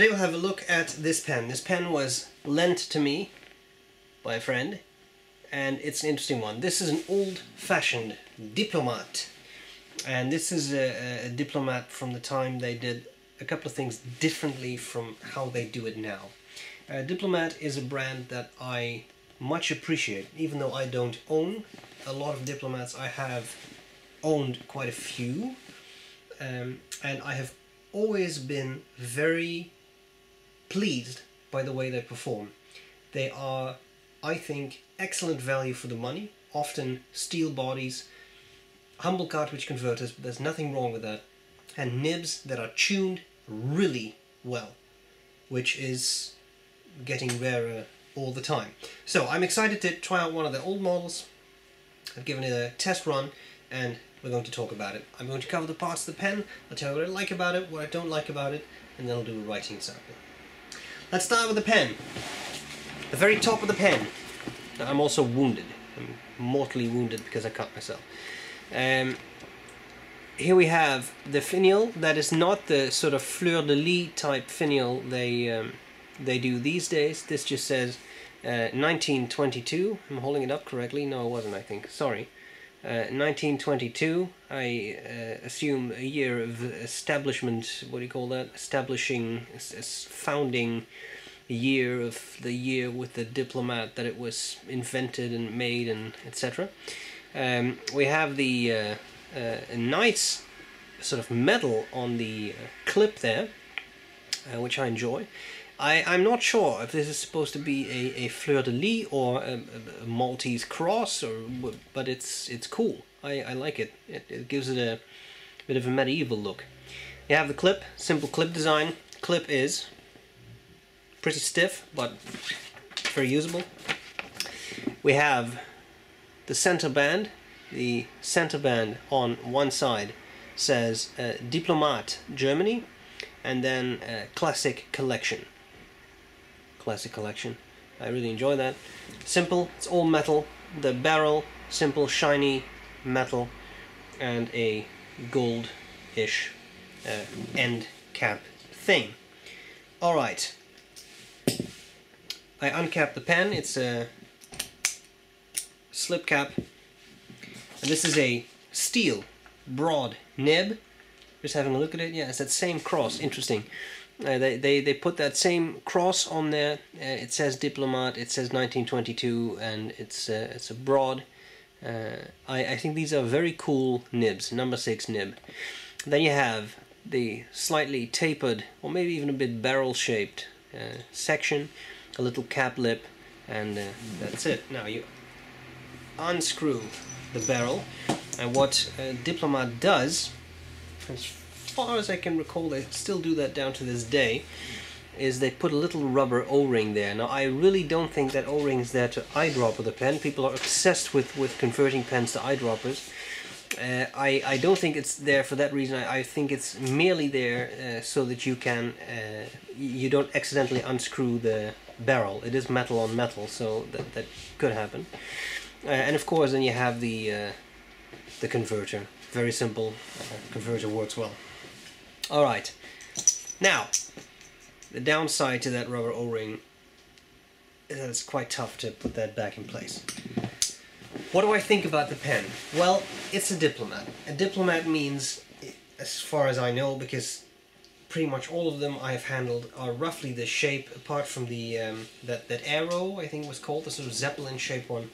Today we'll have a look at this pen. This pen was lent to me by a friend and it's an interesting one. This is an old-fashioned diplomat and this is a, a, diplomat from the time they did a couple of things differently from how they do it now. Uh, diplomat is a brand that I much appreciate even though I don't own a lot of diplomats I have owned quite a few um, and I have always been very pleased by the way they perform. They are, I think, excellent value for the money, often steel bodies, humble cartridge converters, but there's nothing wrong with that, and nibs that are tuned really well, which is getting rarer all the time. So I'm excited to try out one of the old models. I've given it a test run and we're going to talk about it. I'm going to cover the parts of the pen, I'll tell you what I like about it, what I don't like about it, and then I'll do a writing sample. Let's start with the pen. The very top of the pen. I'm also wounded. I'm mortally wounded because I cut myself. Um, here we have the finial that is not the sort of fleur-de-lis type finial they um, they do these days. This just says uh, 1922. I'm holding it up correctly. No, it wasn't, I think. Sorry. 1922, uh, I uh, assume a year of establishment, what do you call that? Establishing, founding year of the year with the diplomat that it was invented and made and etc. Um, we have the uh, uh, nice sort of medal on the uh, clip there, which I enjoy. I, I'm not sure if this is supposed to be a, a fleur-de-lis or a, a, Maltese cross, or but it's it's cool. I, I like it. it. It gives it a bit of a medieval look. You have the clip, simple clip design. Clip is pretty stiff, but very usable. We have the center band. The center band on one side says uh, Diplomat Germany and then uh, Classic Collection classic collection. I really enjoy that. Simple, it's all metal. The barrel, simple, shiny metal, and a gold-ish uh, end cap thing. Alright. I uncap the pen, it's a slip cap. And this is a steel broad nib. Just having a look at it, yeah, it's that same cross, interesting. Uh, they, they, they put that same cross on there. Uh, it says Diplomat, it says 1922, and it's uh, it's a broad. Uh, I, I think these are very cool nibs, number 6 nib. Then you have the slightly tapered, or maybe even a bit barrel-shaped uh, section, a little cap lip, and uh, that's it. Now you unscrew the barrel, and what Diplomat does, far as I can recall, they still do that down to this day, is they put a little rubber O-ring there. Now, I really don't think that O-ring is there to eyedropper the pen. People are obsessed with, with converting pens to eyedroppers. Uh, I, I don't think it's there for that reason. I, I think it's merely there uh, so that you can, uh, you don't accidentally unscrew the barrel. It is metal on metal, so that, that could happen. Uh, and of course, then you have the, uh, the converter. Very simple. Uh, converter works well. Alright, now, the downside to that rubber o-ring is that it's quite tough to put that back in place. What do I think about the pen? Well, it's a diplomat. A diplomat means, as far as I know, because pretty much all of them I have handled are roughly the shape, apart from the um, that, that Aero, I think it was called, the sort of zeppelin shape one.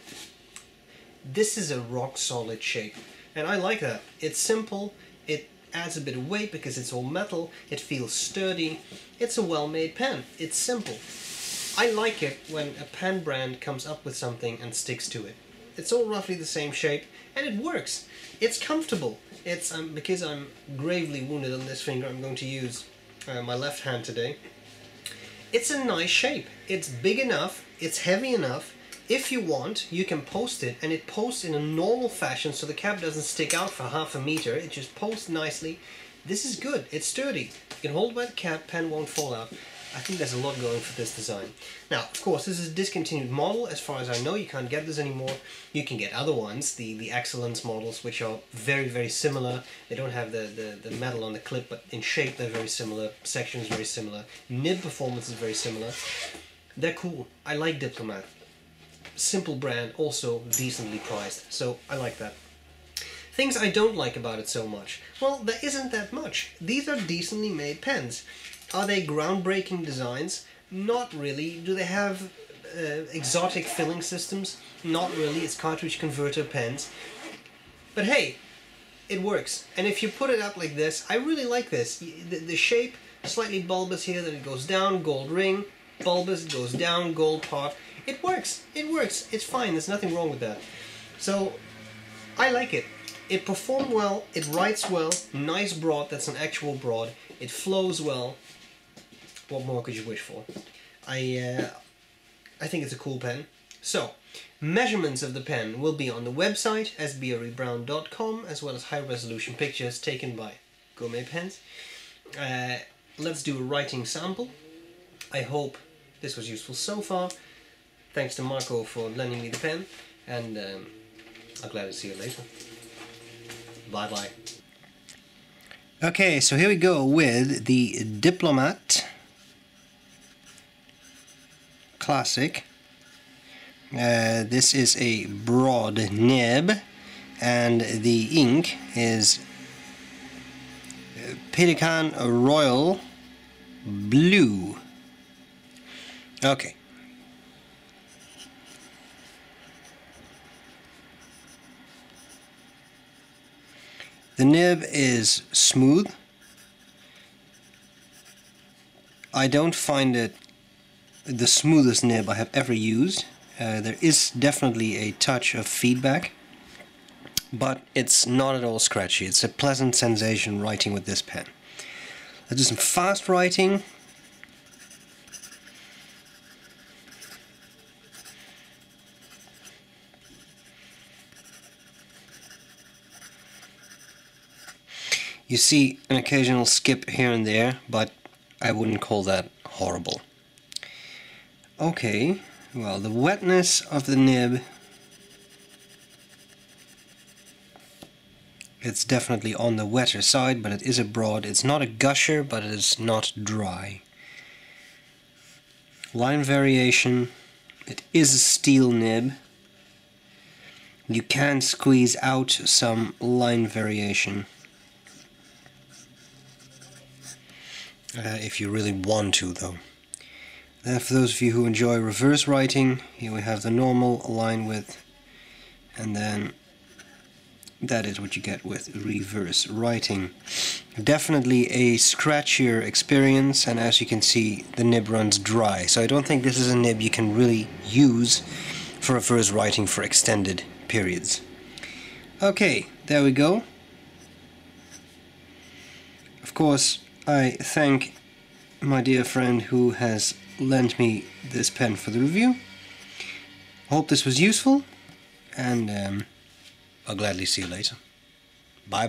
This is a rock solid shape, and I like that. It's simple, it adds a bit of weight because it's all metal, it feels sturdy. It's a well-made pen. It's simple. I like it when a pen brand comes up with something and sticks to it. It's all roughly the same shape and it works. It's comfortable. It's um, Because I'm gravely wounded on this finger, I'm going to use uh, my left hand today. It's a nice shape. It's big enough, it's heavy enough, if you want, you can post it, and it posts in a normal fashion so the cap doesn't stick out for half a meter. It just posts nicely. This is good. It's sturdy. You can hold by the cap, pen won't fall out. I think there's a lot going for this design. Now, of course, this is a discontinued model. As far as I know, you can't get this anymore. You can get other ones, the, the Excellence models, which are very, very similar. They don't have the, the, the metal on the clip, but in shape they're very similar. Section is very similar. Nib performance is very similar. They're cool. I like Diplomat. Simple brand, also decently priced. So I like that. Things I don't like about it so much. Well, there isn't that much. These are decently made pens. Are they groundbreaking designs? Not really. Do they have uh, exotic filling systems? Not really. It's cartridge converter pens. But hey, it works. And if you put it up like this, I really like this. The, the shape, slightly bulbous here, then it goes down, gold ring, bulbous, goes down, gold pot. It works. It works. It's fine. There's nothing wrong with that. So, I like it. It performed well, it writes well, nice broad, that's an actual broad, it flows well, what more could you wish for? I, uh, I think it's a cool pen. So, measurements of the pen will be on the website sbrebrown.com as well as high resolution pictures taken by Gourmet Pens. Uh, let's do a writing sample. I hope this was useful so far. Thanks to Michael for lending me the pen and um, I'll to see you later. Bye bye. Okay, so here we go with the Diplomat Classic. Uh, this is a broad nib and the ink is Pelikan Royal Blue. Okay. The nib is smooth. I don't find it the smoothest nib I have ever used. Uh, there is definitely a touch of feedback, but it's not at all scratchy. It's a pleasant sensation writing with this pen. Let's do some fast writing. You see an occasional skip here and there, but I wouldn't call that horrible. Okay, well the wetness of the nib it's definitely on the wetter side but it is a broad it's not a gusher but it is not dry. Line variation it is a steel nib. You can squeeze out some line variation uh, if you really want to though then for those of you who enjoy reverse writing, here we have the normal line width, and then that is what you get with reverse writing. Definitely a scratchier experience, and as you can see, the nib runs dry. So I don't think this is a nib you can really use for reverse writing for extended periods. Okay, there we go. Of course, I thank my dear friend who has lent me this pen for the review. Hope this was useful, and um, I'll gladly see you later. Bye bye.